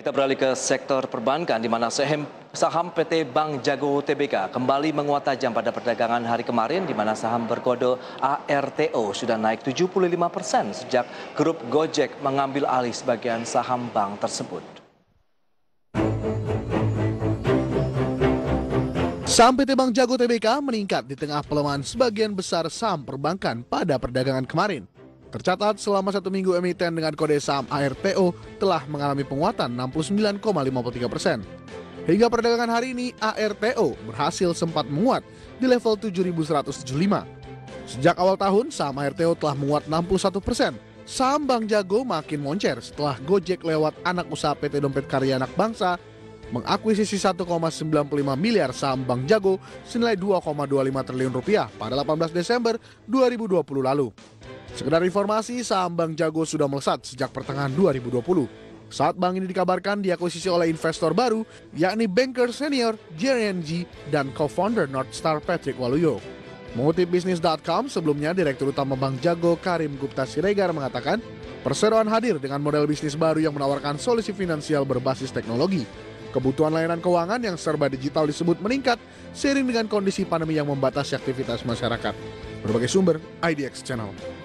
Kita beralih ke sektor perbankan di mana saham, saham PT Bank Jago TBK kembali menguat tajam pada perdagangan hari kemarin di mana saham berkode ARTO sudah naik 75 persen sejak grup Gojek mengambil alih sebagian saham bank tersebut. Saham PT Bank Jago TBK meningkat di tengah pelemahan sebagian besar saham perbankan pada perdagangan kemarin. Tercatat selama satu minggu emiten dengan kode saham ARTO telah mengalami penguatan 69,53 persen. Hingga perdagangan hari ini, ARTO berhasil sempat menguat di level 7.175. Sejak awal tahun, saham ARTO telah menguat 61 persen. Saham Bank Jago makin moncer setelah Gojek lewat anak usaha PT Dompet Karya Anak Bangsa mengakuisisi 1,95 miliar saham Bank Jago senilai 2,25 triliun rupiah pada 18 Desember 2020 lalu. Sekedar informasi, saham Bank Jago sudah melesat sejak pertengahan 2020. Saat bank ini dikabarkan diakuisisi oleh investor baru, yakni banker senior JNG dan co-founder Northstar Patrick Waluyo. Mengutip bisnis.com, sebelumnya Direktur Utama Bank Jago Karim Gupta Siregar mengatakan, perseroan hadir dengan model bisnis baru yang menawarkan solusi finansial berbasis teknologi. Kebutuhan layanan keuangan yang serba digital disebut meningkat seiring dengan kondisi pandemi yang membatasi aktivitas masyarakat. Berbagai sumber, IDX Channel.